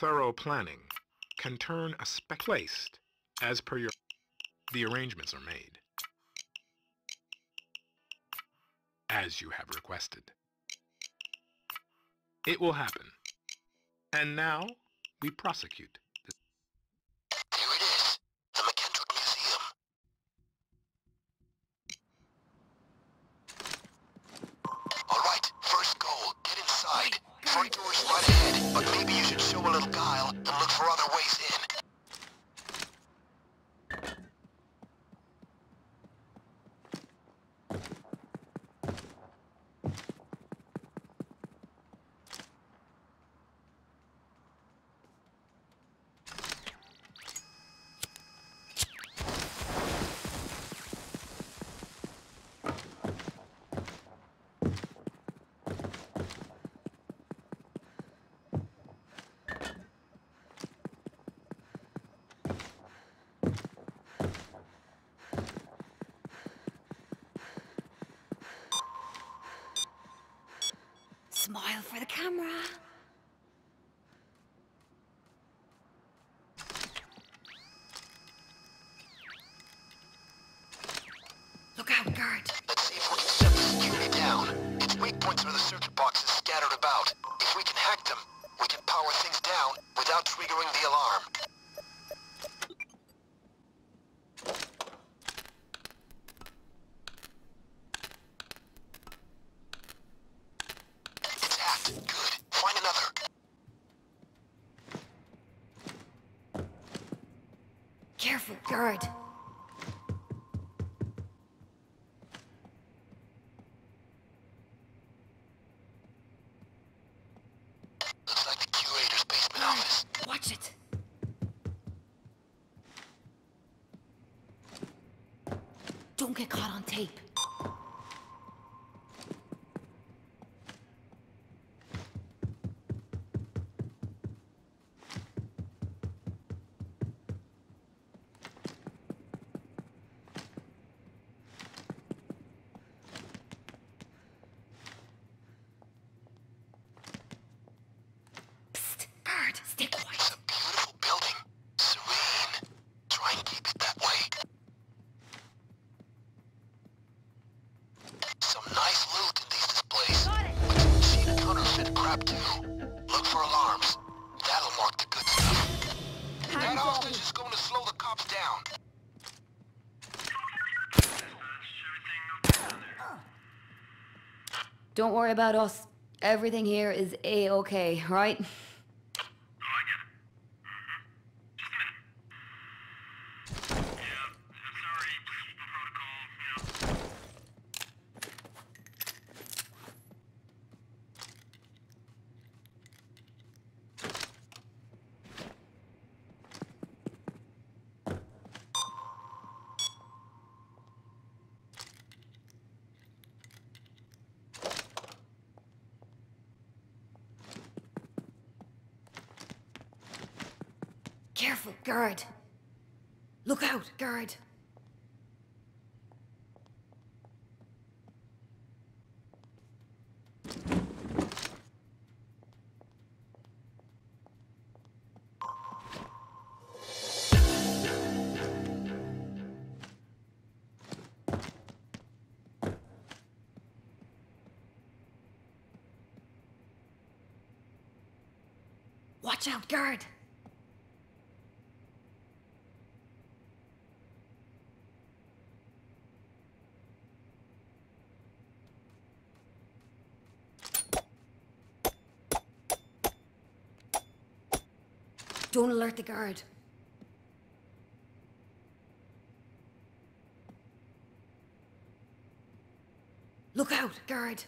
thorough planning can turn a spec placed as per your the arrangements are made as you have requested. It will happen. And now we prosecute. for the camera. Guard. Don't worry about us. Everything here is a-okay, right? Careful, guard. Look out, guard. Watch out, guard! Don't alert the guard. Look out, guard.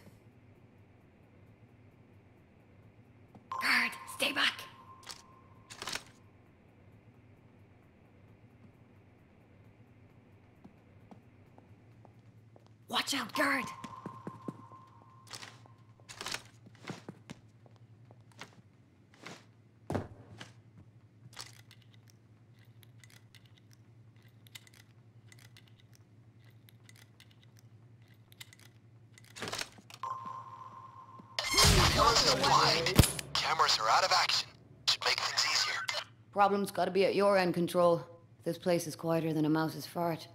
Guard, stay back. Watch out, guard. Cameras are out of action. Should make things easier. Problem's gotta be at your end, Control. This place is quieter than a mouse's fart.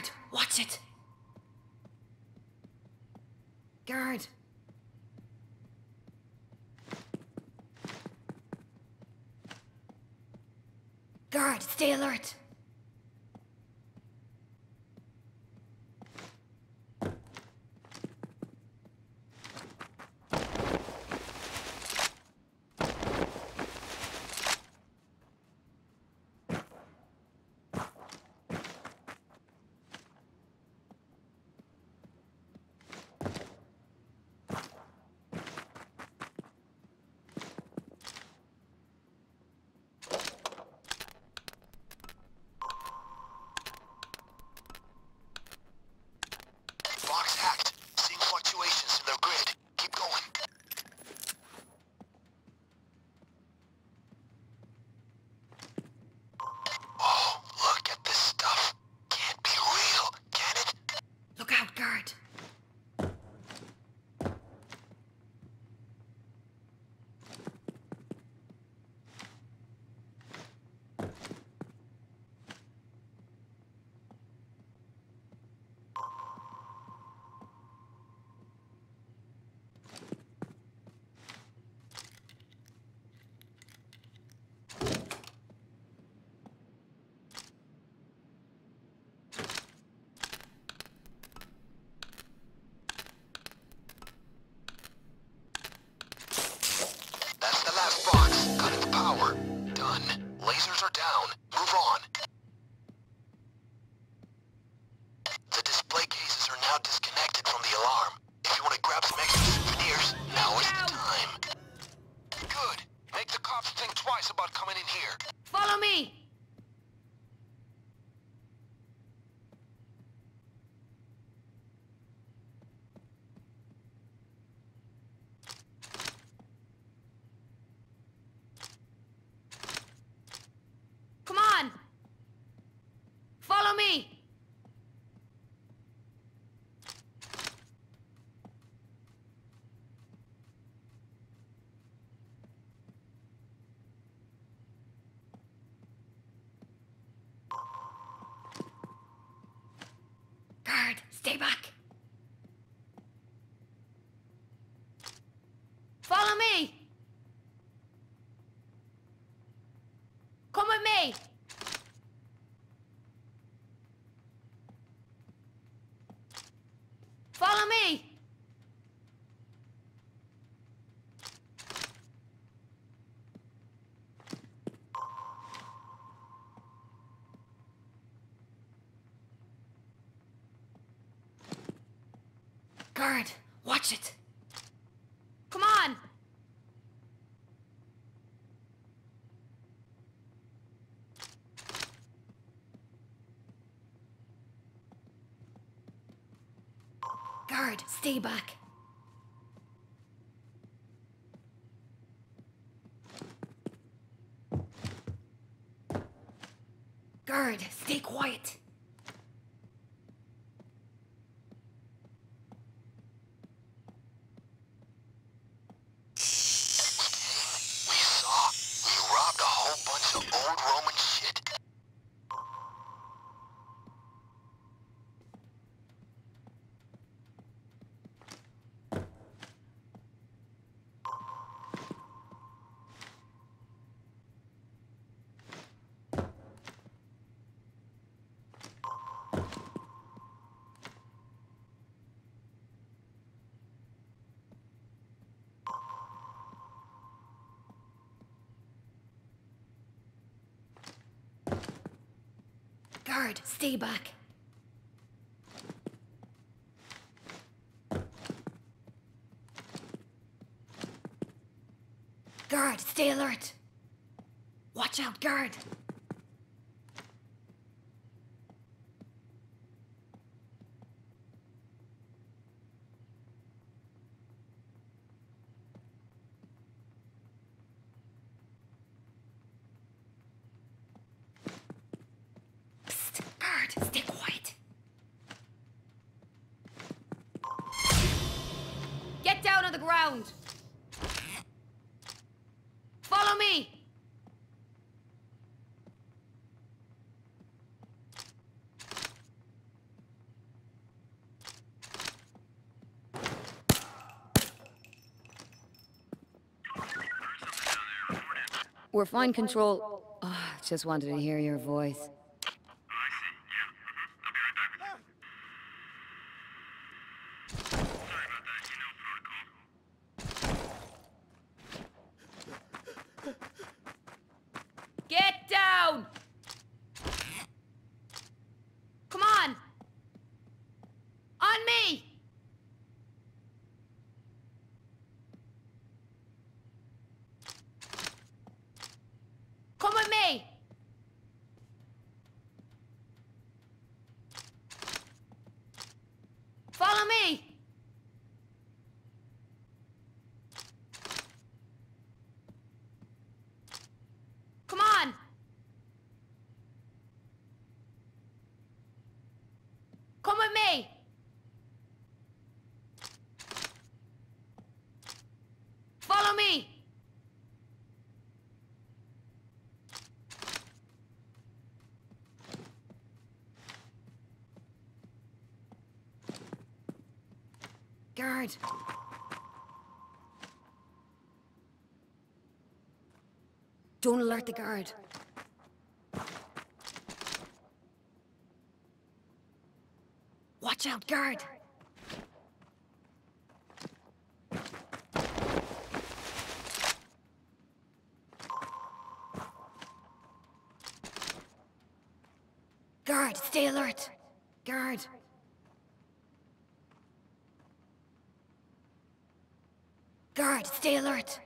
Guard, watch it! Guard! Guard, stay alert! Watch it! Come on! Guard, stay back. Guard, stay quiet. Guard, stay back. Guard, stay alert. Watch out, guard. We're fine control. Oh, just wanted to hear your voice. guard. Don't alert the guard. Watch out, guard! Guard, stay alert! Guard! Stay alert.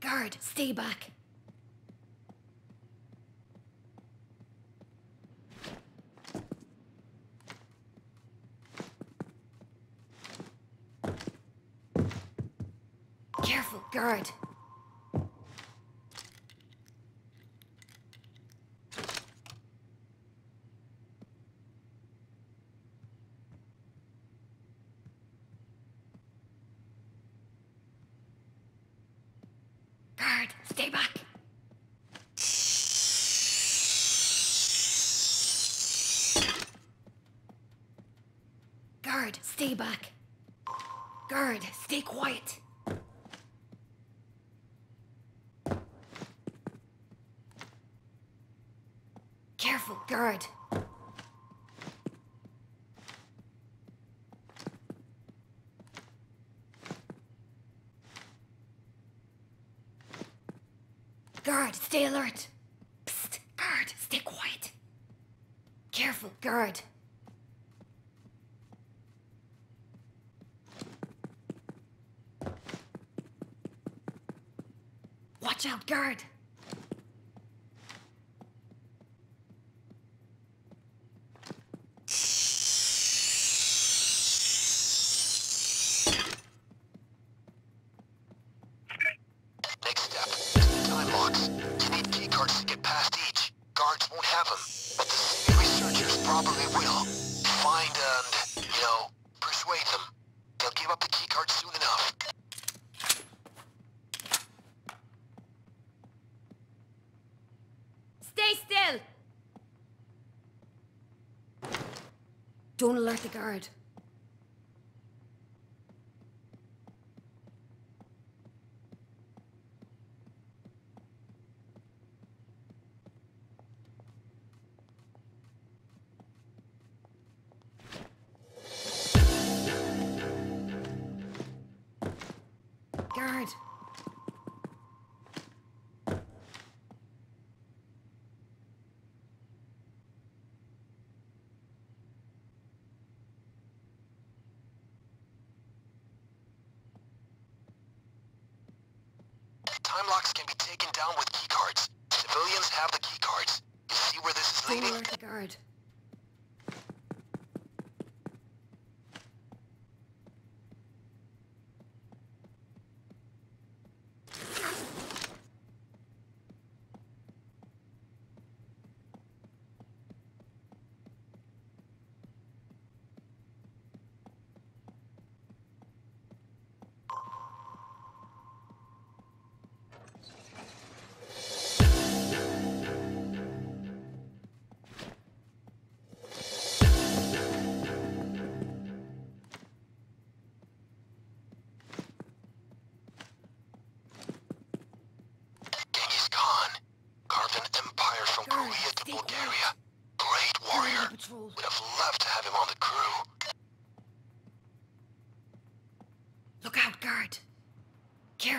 Guard, stay back. Careful, guard. guard, stay back. Guard, stay back. Guard, stay quiet. Careful, guard. Guard! Watch out, guard! Time locks can be taken down with keycards. Civilians have the keycards. You see where this is leading? alert, guard.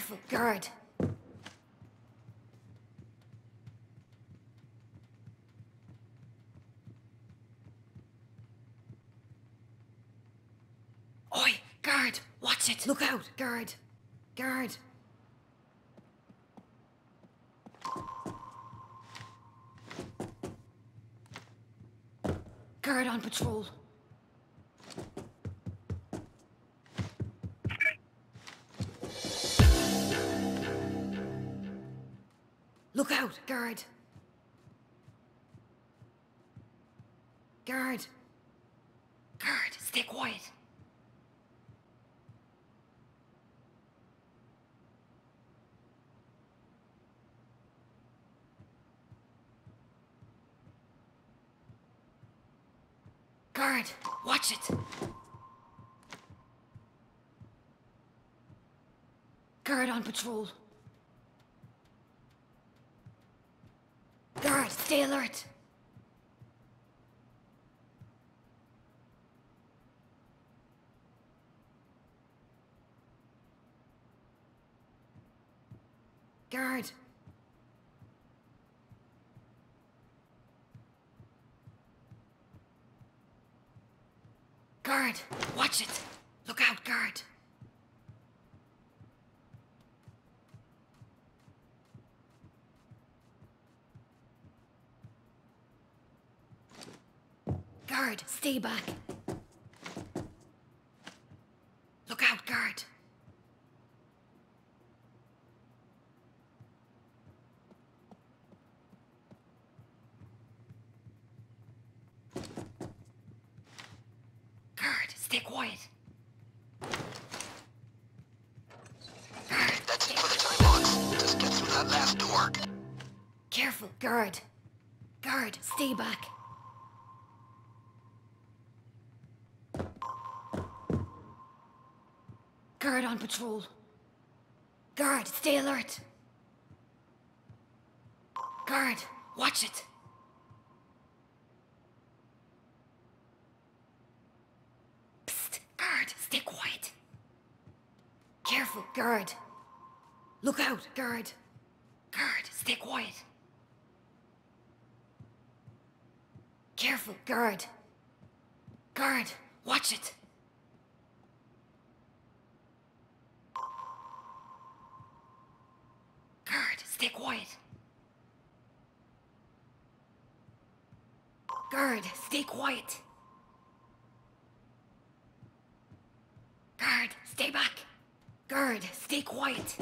Careful, guard. Oi, guard, watch it. Look out, guard. Guard. Guard on patrol. Guard. Guard. Guard, stay quiet. Guard, watch it. Guard on patrol. Guard, stay alert. Guard. Guard, watch it. Look out, guard. Guard, stay back. Look out, guard. Guard, stay quiet. Guard, That's it for the time locks. Just get through that last door. Careful, guard. Guard, stay back. Guard on patrol. Guard, stay alert. Guard, watch it. Psst, guard, stay quiet. Careful, guard. Look out, guard. Guard, stay quiet. Careful, guard. Guard, watch it. Guard, stay quiet. Guard, stay quiet. Guard, stay back. Guard, stay quiet.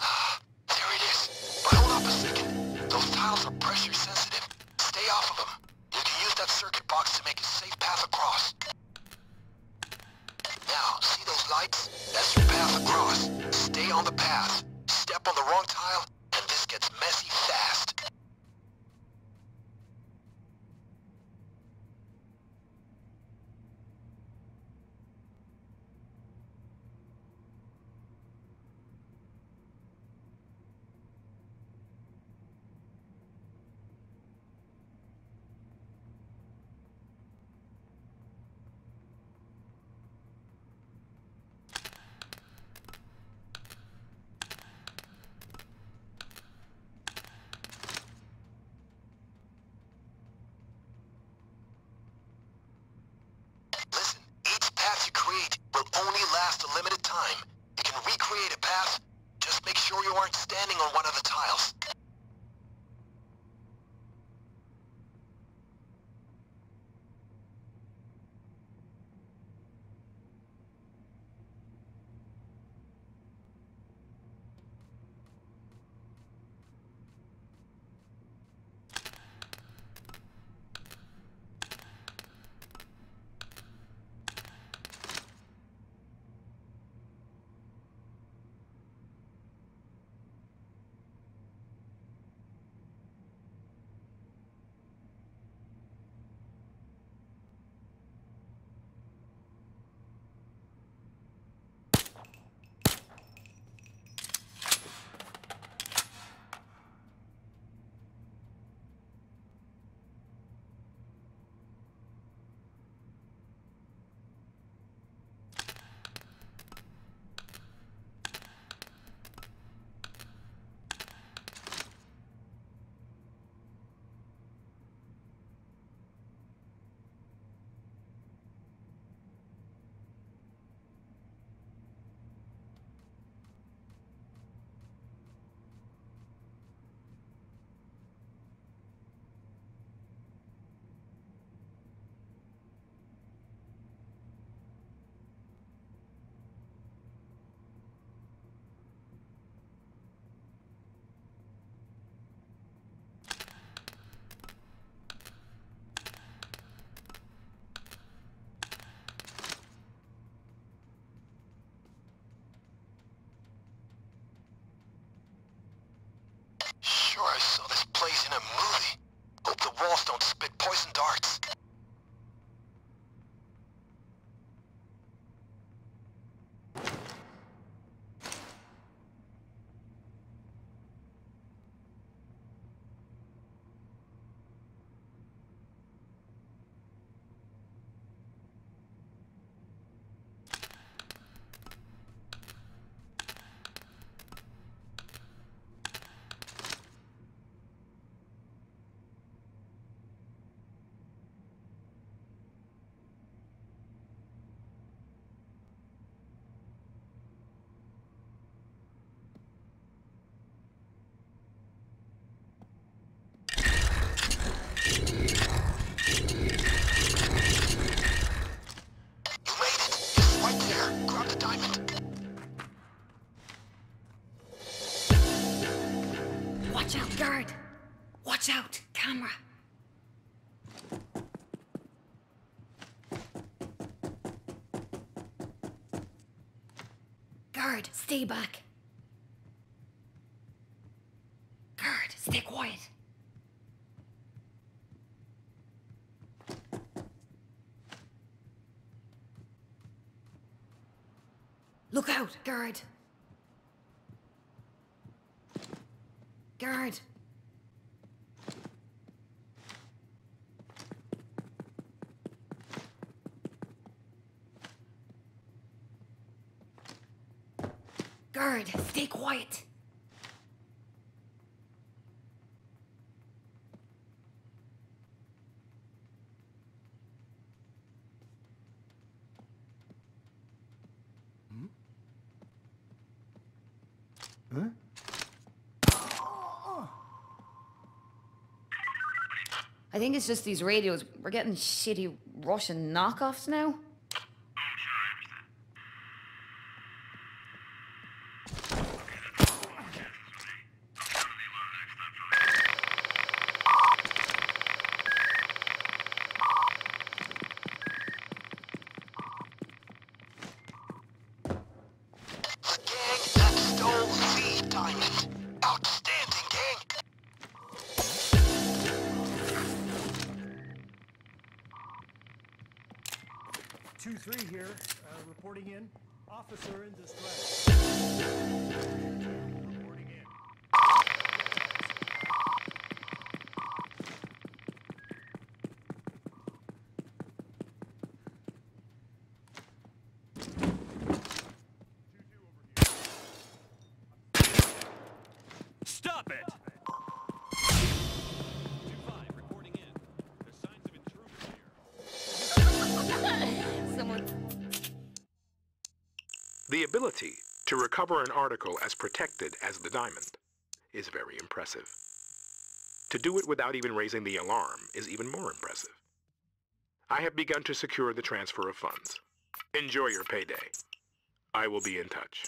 Ah, there it is. But hold up a second. Those tiles are pressure lights? That's your path across. Stay on the path. Step on the wrong tile, and this gets messy standing on one of the tiles. Stay back. Guard, stay quiet. Look out, guard. Guard. Guard, stay quiet. I think it's just these radios. We're getting shitty Russian knockoffs now. Two three here, uh, reporting in. Officer in distress. The ability to recover an article as protected as the diamond is very impressive. To do it without even raising the alarm is even more impressive. I have begun to secure the transfer of funds. Enjoy your payday. I will be in touch.